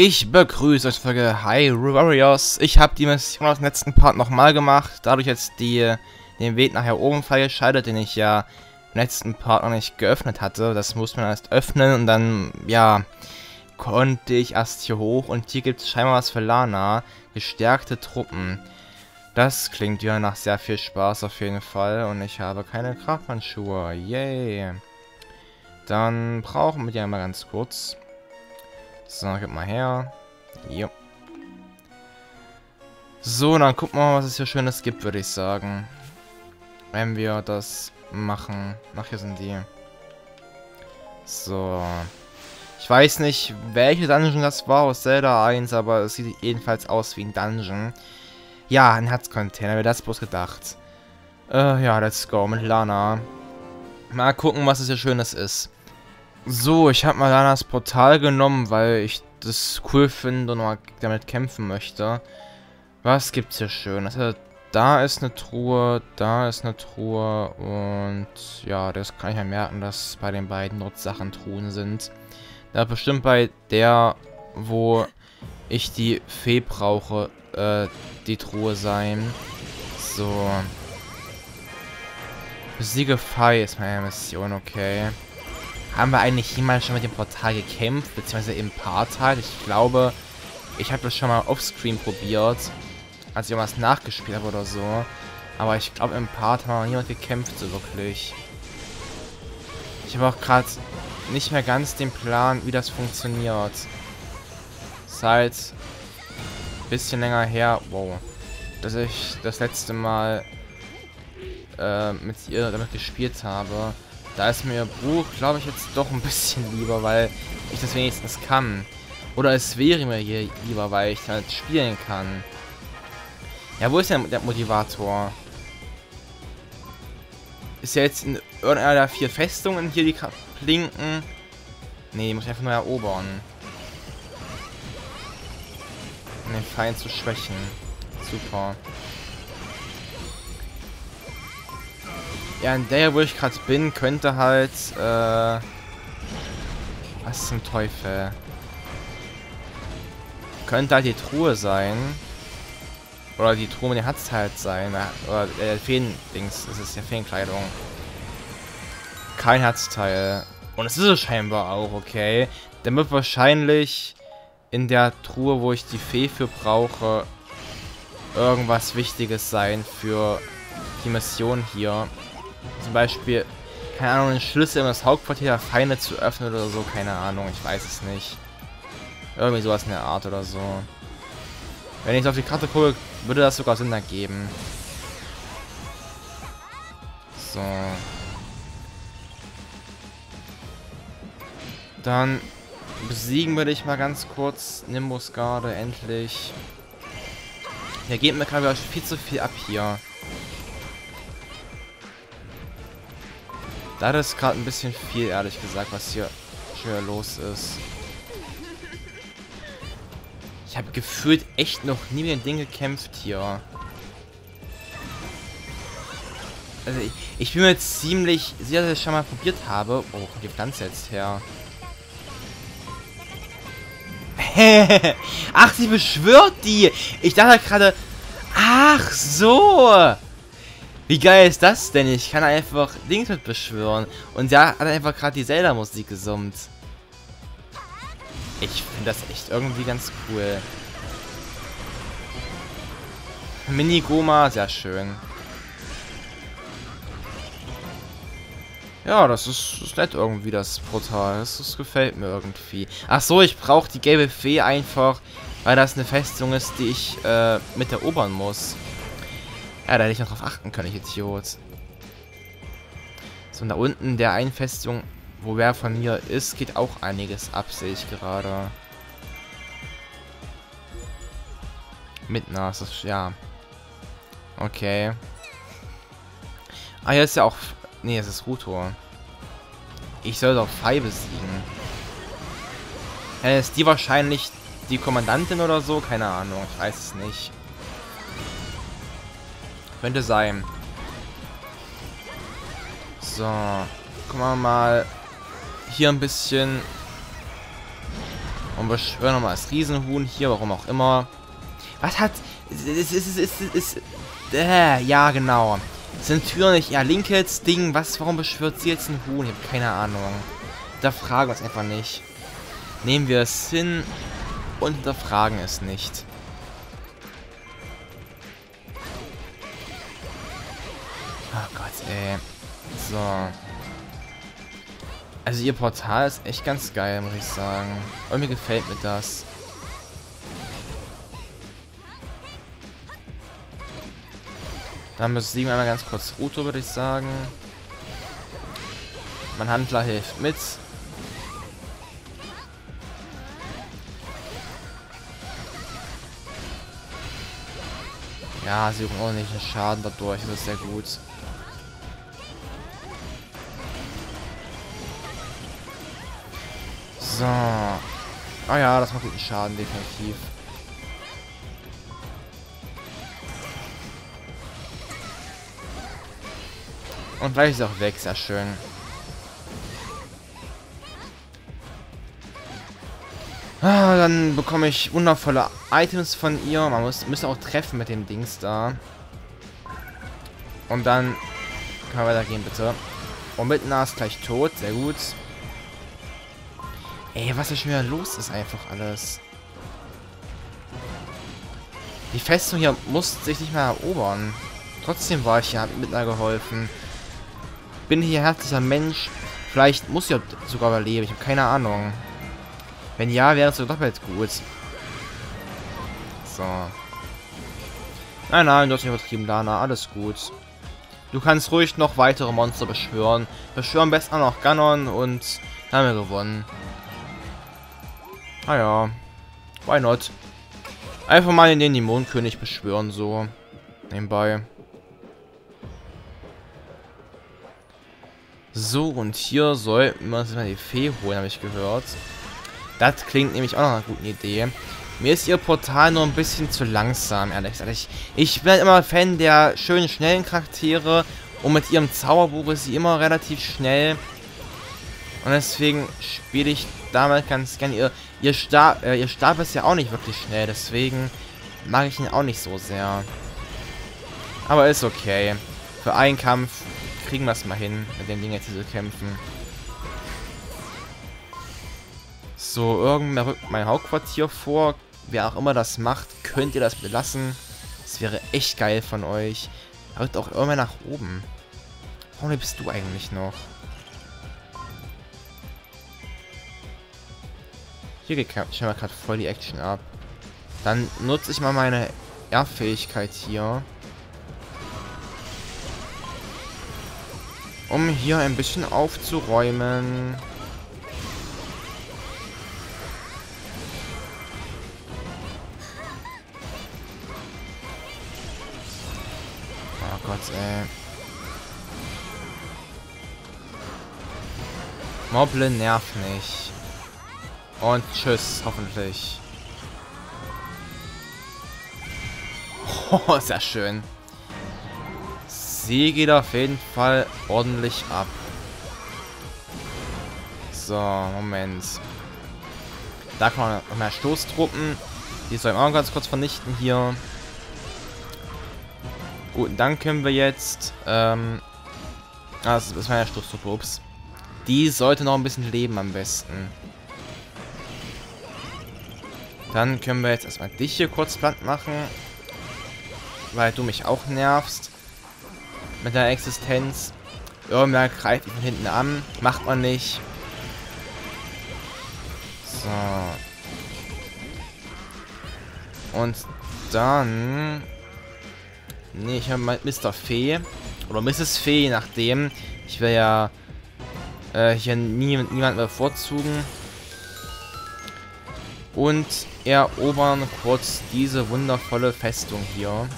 Ich begrüße euch Folge Hi Warriors. Ich habe die Mission aus dem letzten Part nochmal gemacht. Dadurch jetzt die, den Weg nachher oben freigeschaltet, den ich ja im letzten Part noch nicht geöffnet hatte. Das muss man erst öffnen und dann, ja, konnte ich erst hier hoch. Und hier gibt es scheinbar was für Lana. Gestärkte Truppen. Das klingt ja nach sehr viel Spaß auf jeden Fall. Und ich habe keine Krafthandschuhe. Yay. Dann brauchen wir die einmal ganz kurz. So, gib mal her. Jo. So, dann gucken wir mal, was es hier Schönes gibt, würde ich sagen. Wenn wir das machen. Ach, hier sind die. So. Ich weiß nicht, welche Dungeon das war aus Zelda 1, aber es sieht jedenfalls aus wie ein Dungeon. Ja, ein Herzcontainer, wer das bloß gedacht. Äh, ja, let's go mit Lana. Mal gucken, was es hier Schönes ist. So, ich habe mal Lanas Portal genommen, weil ich das cool finde und mal damit kämpfen möchte. Was gibt's hier schön? Also, da ist eine Truhe, da ist eine Truhe und ja, das kann ich ja merken, dass bei den beiden dort Sachen Truhen sind. Da bestimmt bei der, wo ich die Fee brauche, äh, die Truhe sein. So. Besiege Fei ist meine Mission, okay. Haben wir eigentlich jemals schon mit dem Portal gekämpft, beziehungsweise im Part halt? Ich glaube, ich habe das schon mal offscreen probiert, als ich irgendwas nachgespielt habe oder so. Aber ich glaube, im Part haben wir niemand gekämpft, so wirklich. Ich habe auch gerade nicht mehr ganz den Plan, wie das funktioniert. Seit ein bisschen länger her, wow, dass ich das letzte Mal äh, mit ihr damit gespielt habe. Da ist mir Buch, glaube ich, jetzt doch ein bisschen lieber, weil ich das wenigstens kann. Oder es wäre mir hier lieber, weil ich halt spielen kann. Ja, wo ist denn der Motivator? Ist ja jetzt in irgendeiner der vier Festungen hier die Klinken? Nee, muss ich einfach nur erobern. Um den Feind zu schwächen. Super. Ja, in der, wo ich gerade bin, könnte halt, äh... Was zum Teufel? Könnte halt die Truhe sein. Oder die Truhe mit dem Hatz halt sein. Oder äh, Feen-Dings. Das ist ja Feenkleidung. Kein Herzteil. Und es ist es scheinbar auch, okay. Dann wird wahrscheinlich in der Truhe, wo ich die Fee für brauche, irgendwas Wichtiges sein für die Mission hier. Zum Beispiel, keine Ahnung, einen Schlüssel in das Hauptquartier der Feinde zu öffnen oder so, keine Ahnung, ich weiß es nicht. Irgendwie sowas in der Art oder so. Wenn ich auf die Karte gucke, würde das sogar Sinn ergeben. So. Dann besiegen wir dich mal ganz kurz. Nimbus Garde, endlich. Der geht mir gerade viel zu viel ab hier. Da ist gerade ein bisschen viel, ehrlich gesagt, was hier schon los ist. Ich habe gefühlt echt noch nie mit dem Ding gekämpft hier. Also ich, ich bin mir ziemlich sicher, dass ich schon mal probiert habe. Oh, kommt die Pflanze jetzt her? Ach, sie beschwört die. Ich dachte gerade... Ach, so. Wie geil ist das denn? Ich kann einfach Dings mit beschwören. Und ja, hat einfach gerade die Zelda-Musik gesummt. Ich finde das echt irgendwie ganz cool. Mini-Goma, sehr schön. Ja, das ist, ist nett irgendwie, das Portal. Das, das gefällt mir irgendwie. Ach so, ich brauche die gelbe Fee einfach, weil das eine Festung ist, die ich äh, mit erobern muss. Ja, da hätte ich noch drauf achten können, ich Idiot. So, und da unten der Einfestung, wo wer von mir ist, geht auch einiges ab, sehe ich gerade. Mit Nas, ja. Okay. Ah, hier ist ja auch... Nee, es ist Rutor. Ich soll doch Fei besiegen. Ja, ist die wahrscheinlich die Kommandantin oder so? Keine Ahnung, ich weiß es nicht. Könnte sein. So. Gucken wir mal. Hier ein bisschen. Und beschwören nochmal das Riesenhuhn hier, warum auch immer. Was hat... Ist... Ist... Es ist äh, ja, genau. Sind Türen nicht eher Linkels Ding? Was? Warum beschwört sie jetzt ein Huhn? Ich habe keine Ahnung. Da fragen wir es einfach nicht. Nehmen wir es hin und hinterfragen es nicht. Ey. So. Also ihr Portal ist echt ganz geil, muss ich sagen. Und mir gefällt mir das. Dann besiegen wir einmal ganz kurz Ruto, würde ich sagen. Mein Handler hilft mit. Ja, sie auch nicht einen Schaden dadurch. Das ist sehr gut. So. Ah ja, das macht guten Schaden, definitiv. Und gleich ist auch weg, sehr schön. Ah, dann bekomme ich wundervolle Items von ihr. Man muss, müsste auch treffen mit dem Dings da. Und dann können wir weitergehen, bitte. Und Mitna ist gleich tot. Sehr gut. Ey, was ist schon wieder los ist einfach alles. Die Festung hier musste sich nicht mehr erobern. Trotzdem war ich ja mit einer geholfen. Bin hier herzlicher Mensch. Vielleicht muss ich sogar überleben. Ich habe keine Ahnung. Wenn ja, wäre es so doppelt gut. So. Nein, nein, du hast nicht übertrieben, Lana. Alles gut. Du kannst ruhig noch weitere Monster beschwören. Beschwören am besten noch Ganon und haben wir gewonnen. Ah ja. Why not? Einfach mal in den Dämonenkönig beschwören, so. Nebenbei. So, und hier sollten wir uns mal die Fee holen, habe ich gehört. Das klingt nämlich auch noch eine gute Idee. Mir ist ihr Portal nur ein bisschen zu langsam, ehrlich gesagt. Ich, ich bin immer Fan der schönen, schnellen Charaktere. Und mit ihrem Zauberbuch ist sie immer relativ schnell. Und deswegen spiele ich damit ganz gerne. Ihr, ihr, Stab, äh, ihr Stab ist ja auch nicht wirklich schnell, deswegen mag ich ihn auch nicht so sehr. Aber ist okay. Für einen Kampf kriegen wir es mal hin, mit den Dingen jetzt zu kämpfen. So, irgendwer rückt mein Hauptquartier vor. Wer auch immer das macht, könnt ihr das bitte lassen. Das wäre echt geil von euch. Rückt auch immer nach oben. Warum lebst du eigentlich noch? Hier geht schon mal gerade voll die Action ab. Dann nutze ich mal meine R-Fähigkeit hier. Um hier ein bisschen aufzuräumen. Oh Gott, ey. Moblin nervt nicht. Und tschüss, hoffentlich. Oh, sehr schön. Sie geht auf jeden Fall ordentlich ab. So, Moment. Da kommen noch mehr Stoßtruppen. Die sollen wir auch ganz kurz vernichten hier. Gut, dann können wir jetzt... Ähm, ah, das, war ja Stoßtruppe, ups. Die sollte noch ein bisschen leben am besten. Dann können wir jetzt erstmal dich hier kurz platt machen. Weil du mich auch nervst. Mit deiner Existenz. Irgendwer greift dich von hinten an. Macht man nicht. So. Und dann... Ne, ich habe mal Mr. Fee. Oder Mrs. Fee, nachdem. Ich will ja äh, hier nie, niemanden bevorzugen und erobern kurz diese wundervolle Festung hier.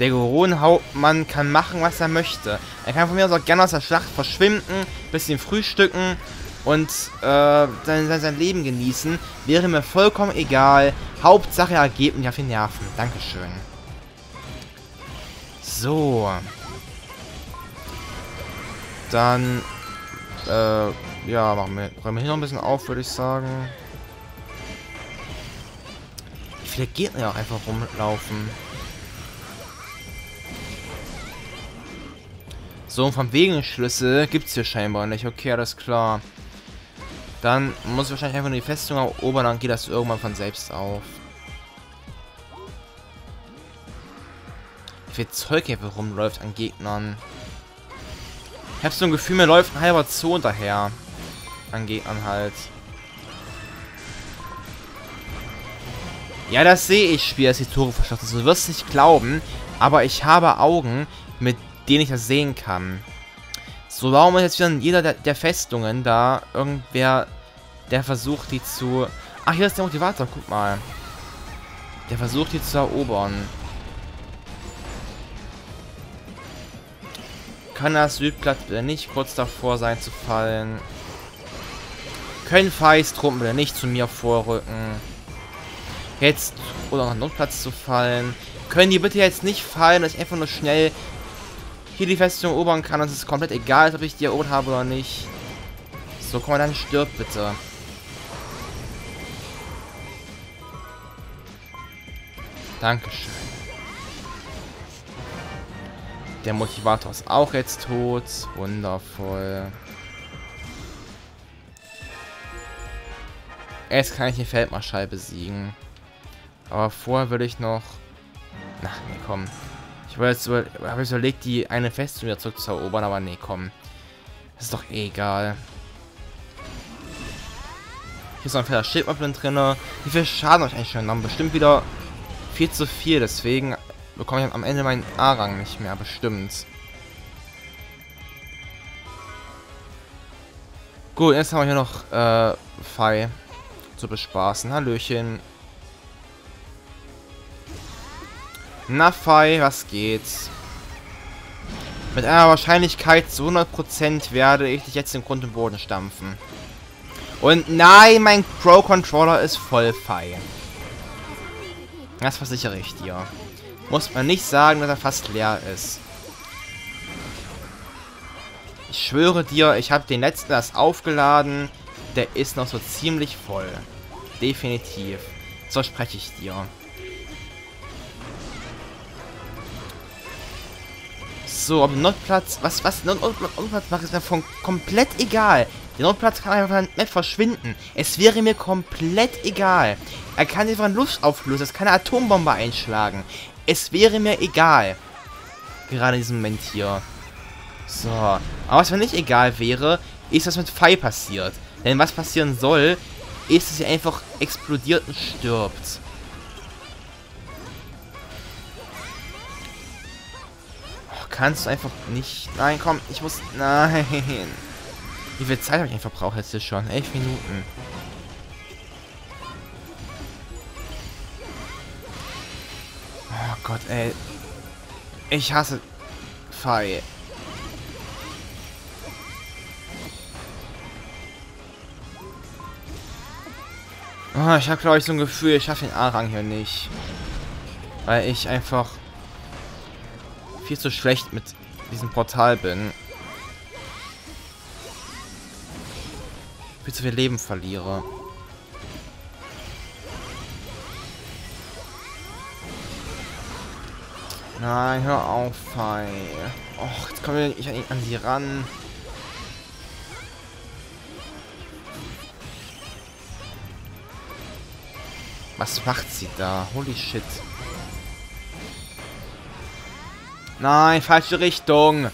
Der Goron-Hauptmann kann machen, was er möchte. Er kann von mir aus auch gerne aus der Schlacht verschwinden, bisschen frühstücken und äh, sein, sein, Leben genießen. Wäre mir vollkommen egal. Hauptsache er geht mich auf die Nerven. Dankeschön. So. Dann äh, Ja, machen wir. Räumen wir hier noch ein bisschen auf, würde ich sagen. Wie viele Gegner ja auch einfach rumlaufen. So, und vom Wegenschlüssel gibt es hier scheinbar nicht. Okay, alles klar. Dann muss ich wahrscheinlich einfach nur die Festung erobern, dann geht das irgendwann von selbst auf. Wie viel Zeug hier rumläuft an Gegnern. Ich habe so ein Gefühl, mir läuft ein halber Zoo daher. An Gegnern halt. Ja, das sehe ich, Spiel, dass die Tore verschlossen sind. Du wirst nicht glauben, aber ich habe Augen, mit denen ich das sehen kann. So, warum ist jetzt wieder jeder der, der Festungen da irgendwer, der versucht, die zu... Ach, hier ist der Motivator, guck mal. Der versucht, die zu erobern. Kann das Südblatt nicht kurz davor sein zu fallen? Können Feist-Truppen bitte nicht zu mir vorrücken? Jetzt oder noch Notplatz zu fallen? Können die bitte jetzt nicht fallen, dass ich einfach nur schnell hier die Festung erobern kann. Es ist komplett egal, ob ich die erobert habe oder nicht. So, komm mal, dann stirb bitte. Dankeschön. Der Motivator ist auch jetzt tot. Wundervoll. Jetzt kann ich den Feldmarschall besiegen. Aber vorher würde ich noch... Na, nee, komm. Ich habe jetzt über, hab jetzt überlegt, die eine Festung wieder zurückzuerobern, aber nee, komm. Das ist doch eh egal. Hier ist noch ein fetter Schildmappen drin. Wie viel Schaden habe ich eigentlich schon genommen? Bestimmt wieder viel zu viel, deswegen bekomme ich am Ende meinen A-Rang nicht mehr, bestimmt. Gut, jetzt haben wir hier noch äh, Fei zu bespaßen. Hallöchen. Na, Fei, was geht's? Mit einer Wahrscheinlichkeit zu 100% werde ich dich jetzt im Grund und Boden stampfen. Und nein, mein Pro-Controller ist voll Fei. Das versichere ich dir. Muss man nicht sagen, dass er fast leer ist. Ich schwöre dir, ich habe den letzten erst aufgeladen. Der ist noch so ziemlich voll. Definitiv. So verspreche ich dir. So, ob Notplatz, was, was Notplatz macht, ist mir von komplett egal. Der Notplatz kann einfach nicht verschwinden. Es wäre mir komplett egal. Er kann einfach in Luft auflösen, es kann eine Atombombe einschlagen. Es wäre mir egal. Gerade in diesem Moment hier. So. Aber was mir nicht egal wäre, ist, was mit Fei passiert. Denn was passieren soll, ist, dass sie einfach explodiert und stirbt. kannst du einfach nicht... Nein, komm, ich muss... Nein. Wie viel Zeit habe ich einfach verbraucht jetzt schon? Elf Minuten. Oh Gott, ey. Ich hasse... Fei. Oh, ich habe, glaube ich, so ein Gefühl, ich schaffe den A-Rang hier nicht. Weil ich einfach viel zu schlecht mit diesem Portal bin. Viel zu viel Leben verliere. Nein, hör auf, Fei. Och, jetzt kommen wir nicht an sie ran. Was macht sie da? Holy shit. Nein, falsche Richtung.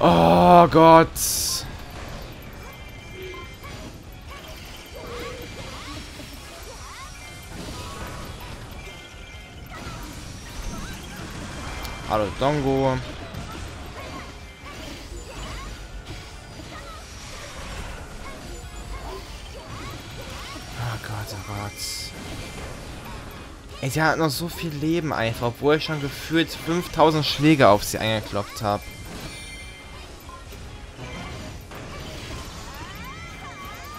Oh Gott. Hallo Dongo. Sie hat noch so viel Leben einfach, obwohl ich schon gefühlt 5000 Schläge auf sie eingeklopft habe.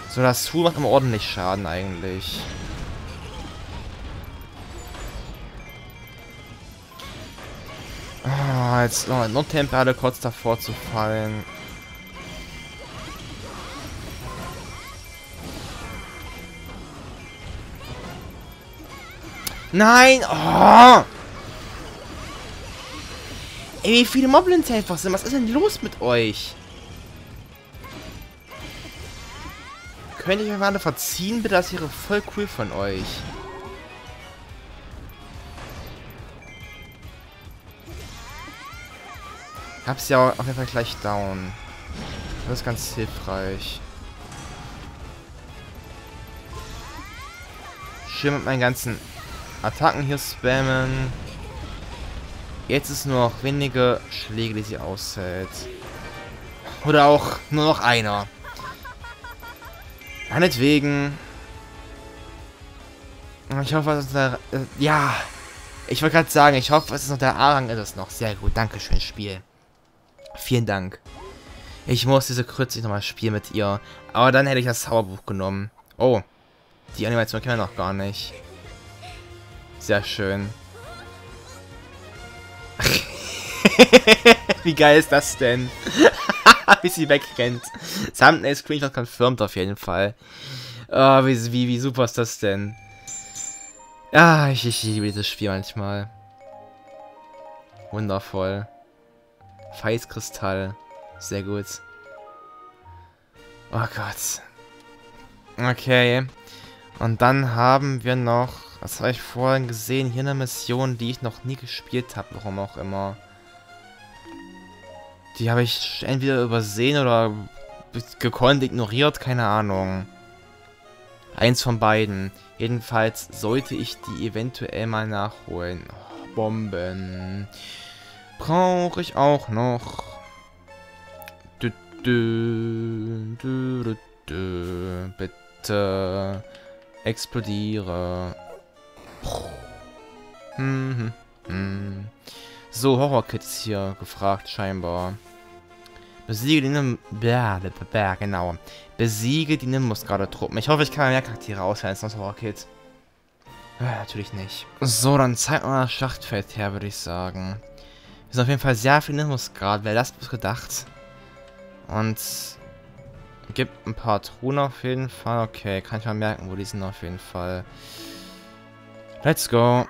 So, das Tool macht immer ordentlich Schaden eigentlich. Oh, jetzt noch Nottemper kurz davor zu fallen. Nein! Oh! Ey, wie viele Moblins einfach sind. Was ist denn los mit euch? Könnt ihr euch mal verziehen, bitte? Das wäre voll cool von euch. Hab's ja auf jeden Fall gleich down. Das ist ganz hilfreich. Schön mit meinen ganzen Attacken hier spammen. Jetzt ist nur noch wenige Schläge, die sie aushält. Oder auch nur noch einer. Meinetwegen. Ich hoffe, dass der... Äh, ja. Ich wollte gerade sagen, ich hoffe, es ist noch der A-Rang ist es noch. Sehr gut, danke schön, Spiel. Vielen Dank. Ich muss diese Krütze nochmal spielen mit ihr. Aber dann hätte ich das Zauberbuch genommen. Oh. Die Animation kennen wir noch gar nicht. Sehr schön. Wie geil ist das denn? wie sie wegrennt. Thumbnail Screenshot confirmed auf jeden Fall. Oh, wie, wie, wie super ist das denn? Ja, ich, ich liebe dieses Spiel manchmal. Wundervoll. Feißkristall. Sehr gut. Oh Gott. Okay. Und dann haben wir noch, was habe ich vorhin gesehen, hier eine Mission, die ich noch nie gespielt habe, warum auch immer. Die habe ich entweder übersehen oder gekonnt ignoriert, keine Ahnung. Eins von beiden. Jedenfalls sollte ich die eventuell mal nachholen. Oh, Bomben. Brauche ich auch noch. Du, du, du, Bitte. Explodiere. Hm, hm, hm. So, Horror-Kids hier gefragt, scheinbar. Besiege die Nim... Ja, genau. Besiege die Nimbus-Garde-Truppen. Ich hoffe, ich kann mehr Charaktere auswählen als Horror-Kid. Ja, natürlich nicht. So, dann zeigt mal das Schlachtfeld her, würde ich sagen. Wir sind auf jeden Fall sehr viel Nimbus-Garde. Wer das gedacht? Und Gibt ein paar Truhen auf jeden Fall. Okay, kann ich mal merken, wo die sind auf jeden Fall. Let's go.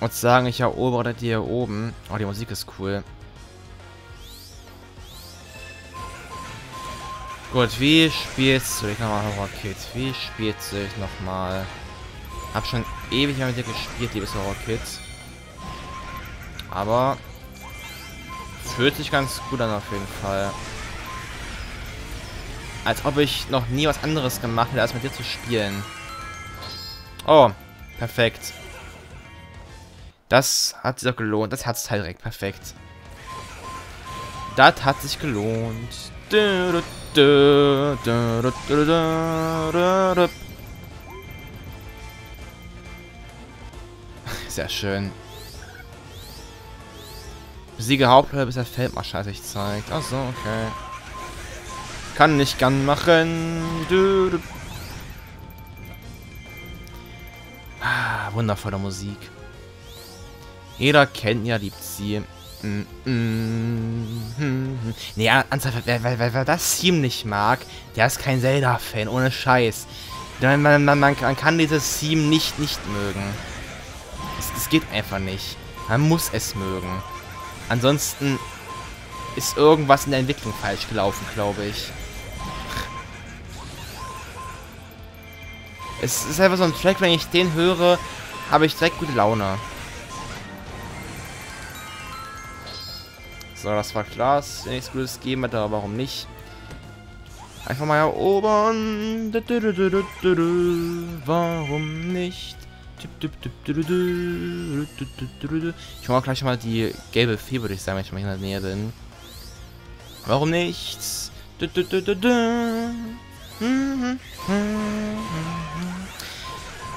Und sagen, ich erobere die hier oben. Oh, die Musik ist cool. Gut, wie spielst du? Ich nochmal Horror Kid. Wie spielst du dich nochmal? Hab schon ewig mal mit dir gespielt, liebes Horror Kid. Aber fühlt sich ganz gut an auf jeden Fall. Als ob ich noch nie was anderes gemacht hätte, als mit dir zu spielen. Oh, perfekt. Das hat sich doch gelohnt. Das Herzteil direkt. Perfekt. Das hat sich gelohnt. Sehr schön. Besiege Hauptplayer, bis der Feldmarschall sich zeigt. Achso, okay. Kann nicht gern machen. Du, du. Ah, wundervolle Musik. Jeder kennt ja, liebt sie. Mm, mm, mm, naja, ernsthaft, wer, wer, wer, wer, das Team nicht mag, der ist kein Zelda-Fan, ohne Scheiß. Man, man, man, man, kann dieses Team nicht nicht mögen. Das geht einfach nicht. Man muss es mögen. Ansonsten ist irgendwas in der Entwicklung falsch gelaufen, glaube ich. Es ist einfach so ein Track, wenn ich den höre, habe ich direkt gute Laune. So, das war dass es nichts Gutes geben hätte, aber warum nicht? Einfach mal erobern. Warum nicht? Ich mache gleich mal die gelbe Fee, würde ich sagen, wenn ich mal in der Nähe bin. Warum nicht?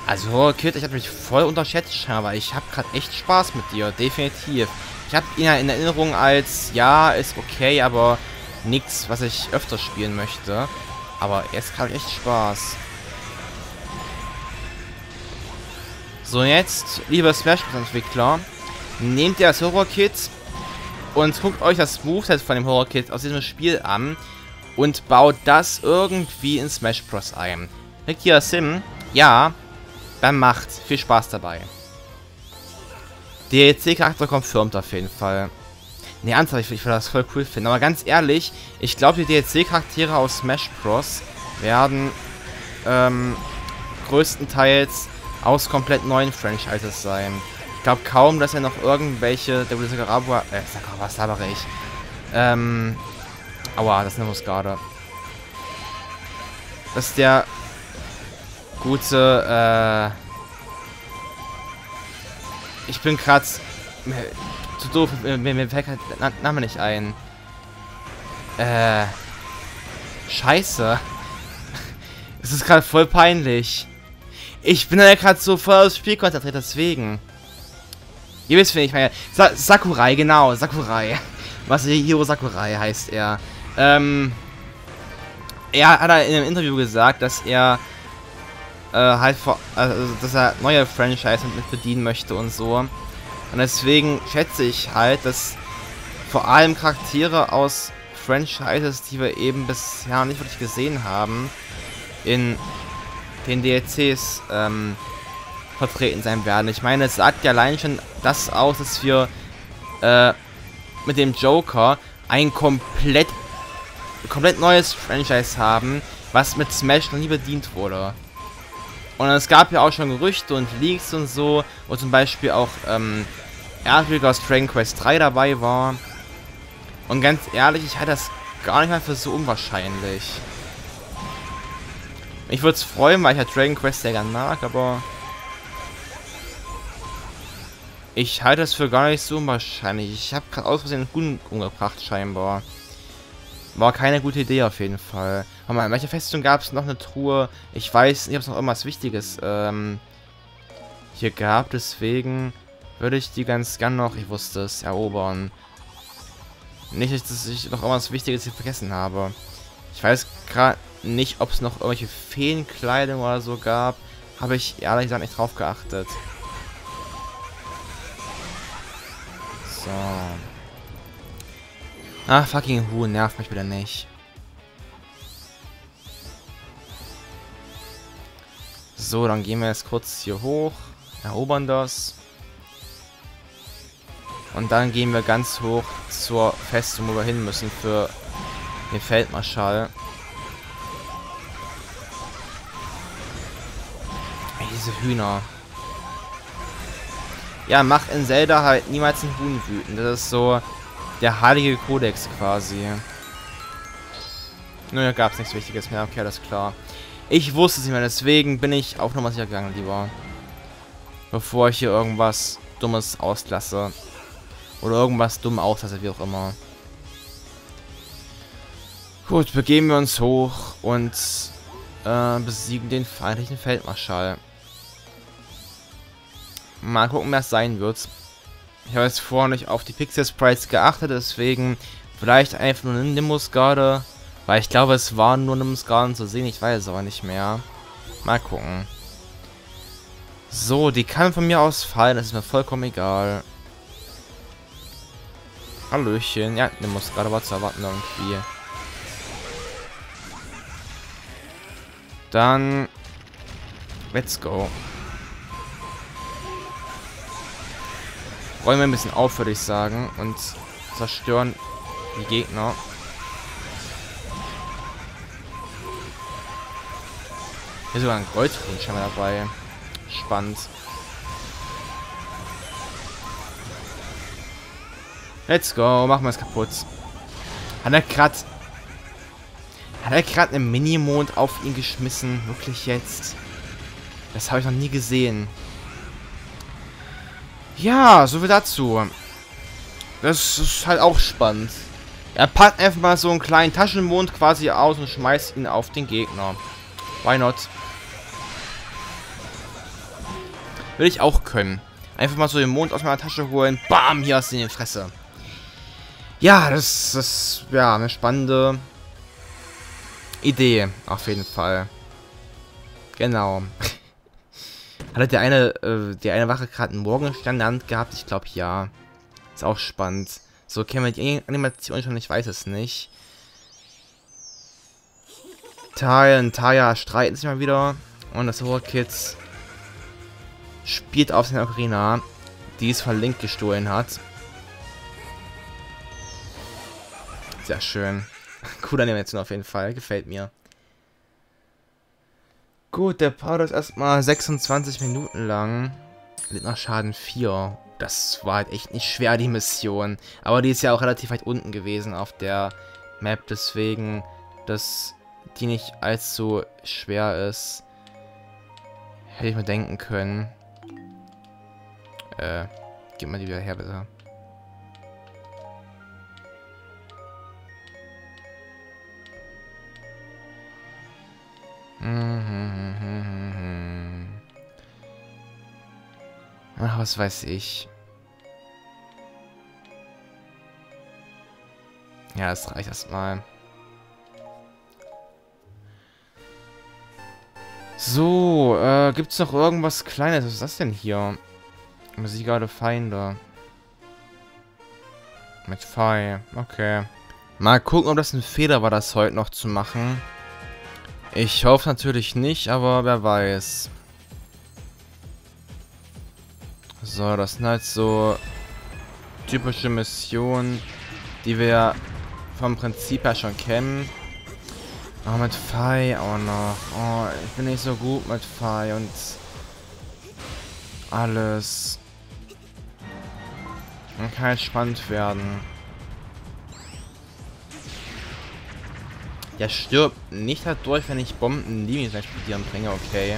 Also, Kid, ich habe mich voll unterschätzt, aber ich habe gerade echt Spaß mit dir, definitiv. Ich habe ihn ja in Erinnerung als, ja, ist okay, aber nichts, was ich öfter spielen möchte. Aber jetzt gerade echt Spaß. So, jetzt, liebe Smash Bros. Entwickler, nehmt ihr das Horror Kit und guckt euch das Moveset von dem Horror Kit aus diesem Spiel an und baut das irgendwie in Smash Bros. ein. Kriegt ihr Sim? Ja, dann macht. Viel Spaß dabei. DLC-Charakter confirmed auf jeden Fall. Ne, ernsthaft, ich, ich würde das voll cool finden. Aber ganz ehrlich, ich glaube, die DLC-Charaktere aus Smash Bros. werden ähm, größtenteils aus komplett neuen Franchises sein. Ich glaube kaum, dass er noch irgendwelche... Der gute Sakuraba... Äh, Sakuraba, was labere ich? Ähm... Aua, das ist eine Musgarde. Dass der gute, äh... Ich bin gerade zu doof, mir, mir fällt der Name nicht ein. Äh... Scheiße. Es ist gerade voll peinlich. Ich bin ja gerade so voll aufs Spiel konzentriert, deswegen. Ihr wisst, wen ich meine. Sa Sakurai, genau, Sakurai. Was Hiro Sakurai heißt er. Ähm, er hat in einem Interview gesagt, dass er äh, halt vor, also, dass er neue Franchise mit bedienen möchte und so. Und deswegen schätze ich halt, dass vor allem Charaktere aus Franchises, die wir eben bisher nicht wirklich gesehen haben, in den DLCs ähm, vertreten sein werden. Ich meine, es sagt ja allein schon das aus, dass wir äh, mit dem Joker ein komplett komplett neues Franchise haben, was mit Smash noch nie bedient wurde. Und es gab ja auch schon Gerüchte und Leaks und so, wo zum Beispiel auch ähm, aus Dragon Quest 3 dabei war. Und ganz ehrlich, ich halte das gar nicht mal für so unwahrscheinlich. Ich würde es freuen, weil ich ja Dragon Quest sehr gerne mag, aber... Ich halte es für gar nicht so unwahrscheinlich. Ich habe gerade aus Versehen einen Huhn umgebracht, scheinbar. War keine gute Idee auf jeden Fall. Aber in welcher Festung gab es noch eine Truhe? Ich weiß nicht, ob es noch irgendwas Wichtiges ähm, hier gab. Deswegen würde ich die ganz gern noch, ich wusste es, erobern. Nicht, dass ich noch irgendwas Wichtiges hier vergessen habe. Ich weiß gerade nicht, ob es noch irgendwelche Feenkleidung oder so gab. Habe ich ehrlich gesagt nicht drauf geachtet. So. Ah, fucking Huhn, nervt mich wieder nicht. So, dann gehen wir jetzt kurz hier hoch, erobern das. Und dann gehen wir ganz hoch zur Festung, wo wir hin müssen für den Feldmarschall. diese Hühner. Ja, mach in Zelda halt niemals einen Huhn wüten. Das ist so der heilige Kodex quasi. Nö, gab es nichts Wichtiges mehr. Okay, alles klar. Ich wusste es nicht mehr, deswegen bin ich auch nochmal sicher gegangen, lieber. Bevor ich hier irgendwas Dummes auslasse. Oder irgendwas dumm auslasse, wie auch immer. Gut, begeben wir uns hoch und äh, besiegen den feindlichen Feldmarschall. Mal gucken, wer es sein wird. Ich habe jetzt vorher nicht auf die Pixel Sprites geachtet, deswegen vielleicht einfach nur eine Nimbus-Garde. Weil ich glaube, es waren nur Nimbus-Garden zu sehen, ich weiß aber nicht mehr. Mal gucken. So, die kann von mir aus fallen, das ist mir vollkommen egal. Hallöchen. Ja, Nimbus-Garde war zu erwarten irgendwie. Dann... Let's go. Räumen wir ein bisschen auf, würde ich sagen. Und zerstören die Gegner. Hier sogar ein Goldrun scheinbar dabei. Spannend. Let's go, machen wir es kaputt. Hat er gerade... Hat er gerade einen Minimond auf ihn geschmissen? Wirklich jetzt? Das habe ich noch nie gesehen. Ja, so viel dazu. Das ist halt auch spannend. Er packt einfach mal so einen kleinen Taschenmond quasi aus und schmeißt ihn auf den Gegner. Why not? Will ich auch können. Einfach mal so den Mond aus meiner Tasche holen. Bam, hier hast du in die Fresse. Ja, das ist ja eine spannende Idee, auf jeden Fall. Genau. Hat der eine, äh, der eine Wache gerade einen Morgenstern in der Hand gehabt? Ich glaube ja. Ist auch spannend. So kennen wir die Animation schon, ich weiß es nicht. Taya und Taya streiten sich mal wieder. Und das Horror Kids spielt auf seiner Arena. die es von Link gestohlen hat. Sehr schön. Coole Animation auf jeden Fall. Gefällt mir. Gut, der Part ist erstmal 26 Minuten lang. Litt nach Schaden 4. Das war halt echt nicht schwer, die Mission. Aber die ist ja auch relativ weit unten gewesen auf der Map. Deswegen, dass die nicht allzu schwer ist. Hätte ich mir denken können. Äh, gib mal die wieder her, bitte. Ach, was weiß ich. Ja, das reicht erstmal. So, äh, gibt's noch irgendwas Kleines? Was ist das denn hier? Musiegade Feinde. Mit Pfeil. Okay. Mal gucken, ob das ein Fehler war, das heute noch zu machen. Ich hoffe natürlich nicht, aber wer weiß. So, das sind halt so typische Missionen, die wir vom Prinzip her schon kennen. Oh, mit Fei auch noch. Oh, ich bin nicht so gut mit Fei und alles. Man kann halt spannend werden. Der stirbt nicht halt durch, wenn ich Bomben in Linien explodieren bringe, okay.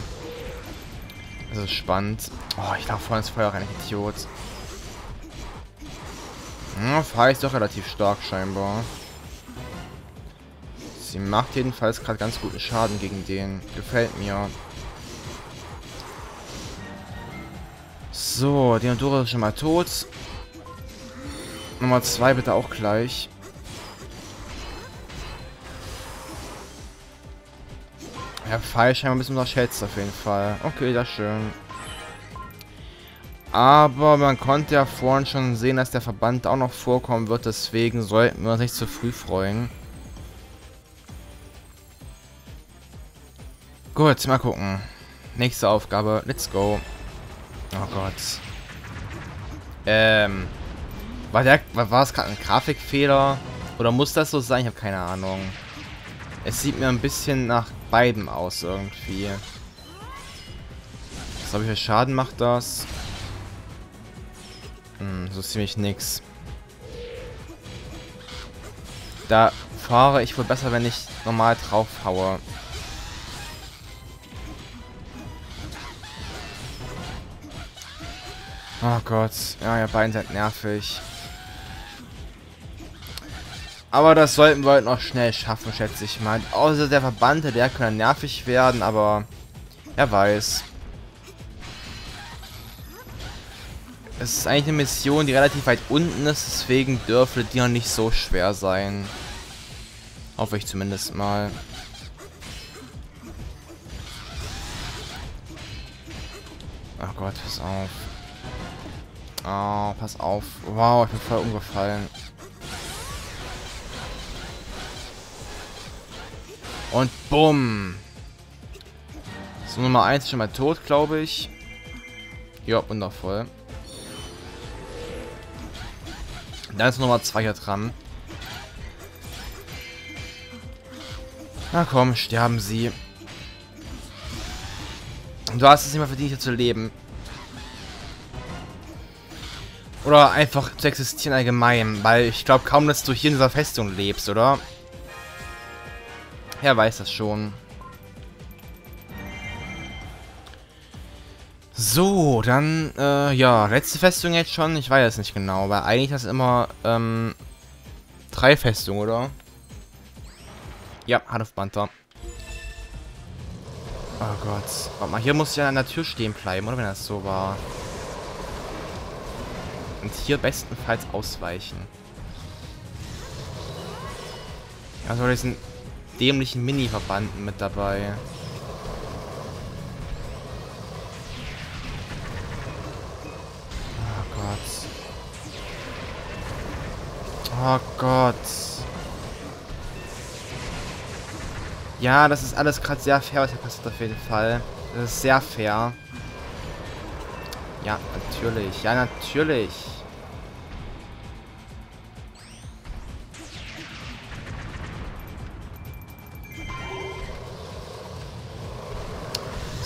Das ist spannend. Oh, ich laufe voll ins Feuer rein, Idiot. Ja, Fei ist doch relativ stark scheinbar. Sie macht jedenfalls gerade ganz guten Schaden gegen den. Gefällt mir. So, Deodora ist schon mal tot. Nummer 2 bitte auch gleich. Ja, Pfeil scheinbar ein bisschen unterschätzt auf jeden Fall. Okay, das ist schön. Aber man konnte ja vorhin schon sehen, dass der Verband auch noch vorkommen wird. Deswegen sollten wir uns nicht zu früh freuen. Gut, mal gucken. Nächste Aufgabe. Let's go. Oh Gott. Ähm. War der. War es gerade ein Grafikfehler? Oder muss das so sein? Ich habe keine Ahnung. Es sieht mir ein bisschen nach beiden aus irgendwie. Was habe ich für Schaden macht das? Hm, so ziemlich nix. Da fahre ich wohl besser, wenn ich normal drauf haue. Oh Gott. Ja, ihr beiden seid nervig. Aber das sollten wir heute noch schnell schaffen, schätze ich mal. Außer der Verbannte, der kann nervig werden, aber er weiß. Es ist eigentlich eine Mission, die relativ weit unten ist, deswegen dürfte die noch nicht so schwer sein. Hoffe ich zumindest mal. Ach Gott, pass auf. Oh, pass auf. Wow, ich bin voll umgefallen. Und bumm. So, Nummer 1 schon mal tot, glaube ich. Ja, wundervoll. Da ist Nummer 2 hier dran. Na komm, sterben sie. Du hast es nicht mehr verdient, hier zu leben. Oder einfach zu existieren allgemein. Weil ich glaube kaum, dass du hier in dieser Festung lebst, oder? Er weiß das schon. So, dann, äh, ja, letzte Festung jetzt schon. Ich weiß es nicht genau, weil eigentlich das immer, ähm, drei Festungen, oder? Ja, Hand auf Banter. Oh Gott. Warte mal, hier muss ich ja an der Tür stehen bleiben, oder wenn das so war. Und hier bestenfalls ausweichen. Also diesen dämlichen Mini-Verbanden mit dabei. Oh Gott. Oh Gott. Ja, das ist alles gerade sehr fair, was hier passiert auf jeden Fall. Das ist sehr fair. Ja, natürlich. Ja, natürlich.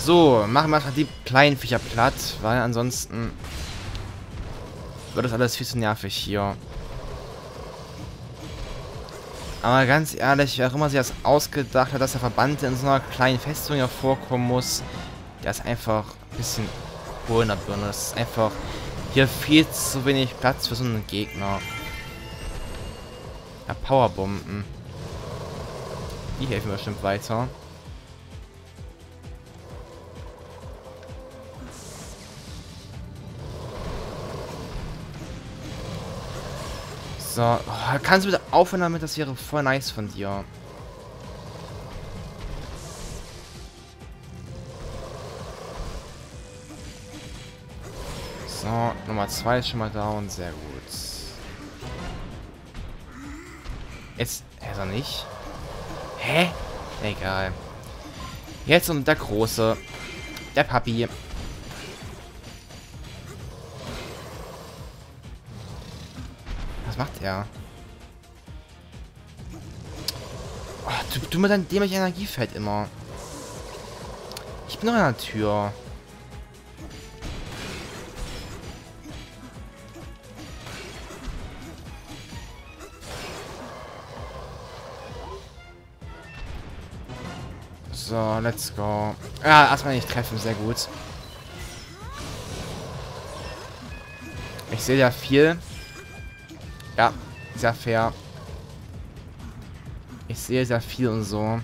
So, machen wir die kleinen Viecher platt, weil ansonsten wird das alles viel zu nervig hier. Aber ganz ehrlich, wer auch immer sich das ausgedacht hat, dass der Verbannte in so einer kleinen Festung hier vorkommen muss, der ist einfach ein bisschen hohl in der Birne. Das ist einfach hier viel zu wenig Platz für so einen Gegner. Ja, Powerbomben. Die helfen bestimmt weiter. So, oh, kannst du bitte aufhören damit? Das wäre voll nice von dir. So, Nummer 2 ist schon mal down. Sehr gut. Jetzt, ist er nicht? Hä? Egal. Jetzt um der Große. Der Papi. Was macht er? Oh, du, du mit deinem dämlichen Energiefeld immer. Ich bin noch an der Tür. So, let's go. Ja, erstmal nicht treffen, sehr gut. Ich sehe ja viel. Ja, sehr fair. Ich sehe sehr viel und so.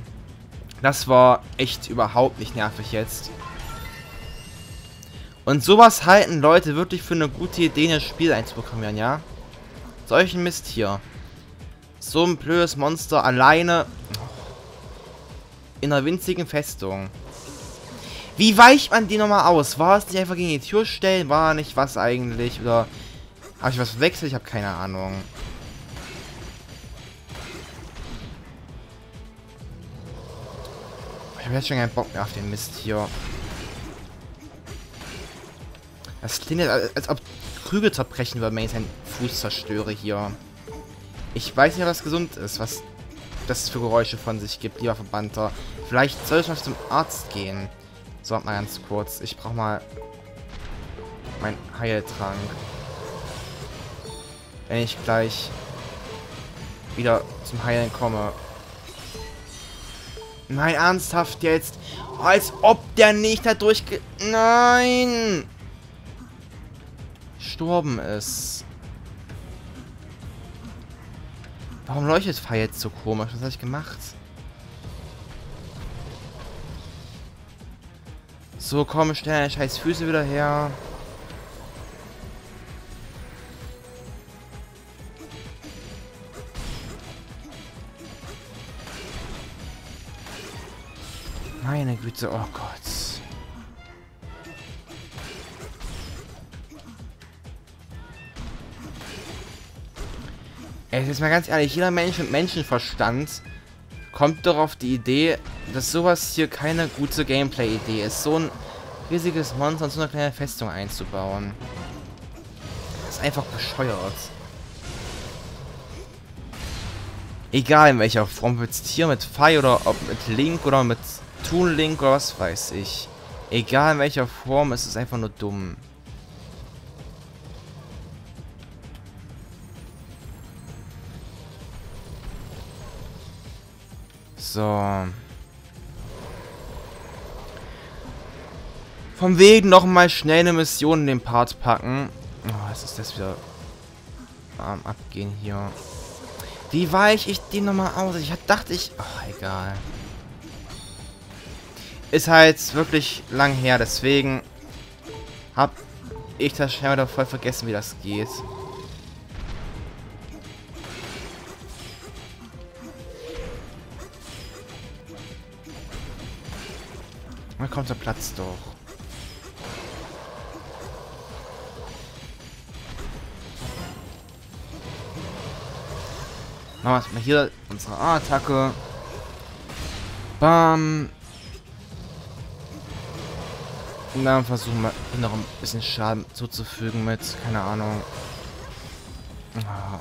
Das war echt überhaupt nicht nervig jetzt. Und sowas halten Leute wirklich für eine gute Idee, ein Spiel einzuprogrammieren, ja? Solchen Mist hier. So ein blödes Monster alleine in einer winzigen Festung. Wie weicht man die nochmal aus? War es nicht einfach gegen die Tür stellen? War nicht was eigentlich? Oder habe ich was verwechselt? Ich habe keine Ahnung. Ich habe jetzt schon keinen Bock mehr auf den Mist hier. Das klingt als, als ob Krüge zerbrechen würde, wenn ich seinen Fuß zerstöre hier. Ich weiß nicht, was gesund ist, was das für Geräusche von sich gibt, lieber Verbannter. Vielleicht soll ich mal zum Arzt gehen. So, mal ganz kurz. Ich brauche mal meinen Heiltrank wenn ich gleich wieder zum Heilen komme. Nein, ernsthaft jetzt. Als ob der nicht da durchge... Nein! Gestorben ist. Warum leuchtet Fire jetzt so komisch? Was habe ich gemacht? So, komm, schnell, scheiß Füße wieder her. Meine Güte, oh Gott. Ey, jetzt mal ganz ehrlich, jeder Mensch mit Menschenverstand kommt doch auf die Idee, dass sowas hier keine gute Gameplay-Idee ist. So ein riesiges Monster und so eine kleine Festung einzubauen. Das ist einfach bescheuert. Egal in welcher Form, ob jetzt hier mit Fi oder ob mit Link oder mit Toon Link oder was weiß ich. Egal in welcher Form, es ist einfach nur dumm. So. Vom Weg noch mal schnell eine Mission in den Part packen. Oh, was ist das wieder am Abgehen hier? Wie weiche ich den nochmal aus? Ich dachte ich... Oh, egal ist halt wirklich lang her, deswegen hab ich das schnell wieder voll vergessen, wie das geht. Da kommt der Platz doch. Machen wir mal hier unsere A-Attacke. Bam. Dann versuchen wir noch ein bisschen Schaden zuzufügen mit, keine Ahnung. Ah.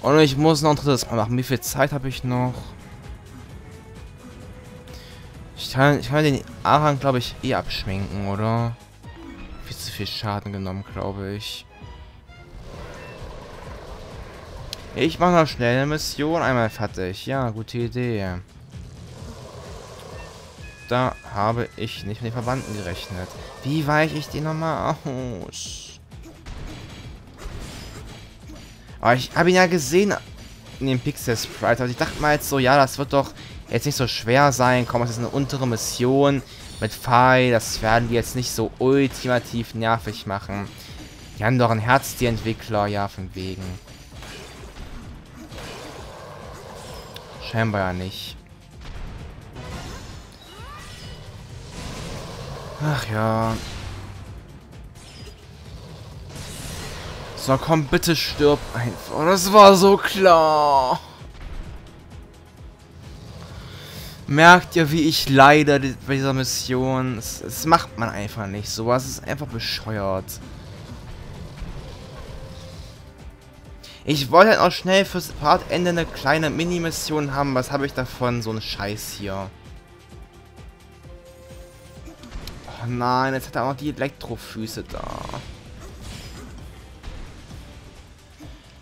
Und ich muss noch ein drittes Mal machen. Wie viel Zeit habe ich noch? Ich kann, ich kann den Aran, glaube ich, eh abschminken, oder? Viel zu viel Schaden genommen, glaube ich. Ich mache noch schnell eine Mission. Einmal fertig. Ja, gute Idee. Da habe ich nicht mit den Verwandten gerechnet. Wie weiche ich die nochmal aus? Aber ich habe ihn ja gesehen in dem Pixel Sprite. Also ich dachte mal jetzt so, ja, das wird doch jetzt nicht so schwer sein. Komm, das ist eine untere Mission mit Pfeil. Das werden die jetzt nicht so ultimativ nervig machen. Die haben doch ein Herz, die Entwickler. Ja, von wegen. Scheinbar ja nicht. Ach ja. So, komm, bitte stirb einfach. Das war so klar. Merkt ihr, wie ich leide bei dieser Mission? Das, das macht man einfach nicht. Sowas ist einfach bescheuert. Ich wollte halt auch schnell fürs Partende eine kleine Mini-Mission haben. Was habe ich davon? So ein Scheiß hier. Nein, jetzt hat er auch noch die Elektrofüße da.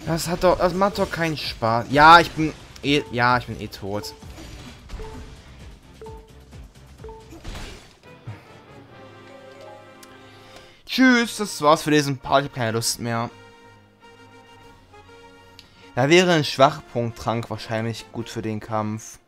Das hat doch, das macht doch keinen Spaß. Ja, ich bin eh, ja, ich bin eh tot. Tschüss, das war's für diesen Part. Ich habe keine Lust mehr. Da wäre ein Schwachpunkttrank wahrscheinlich gut für den Kampf.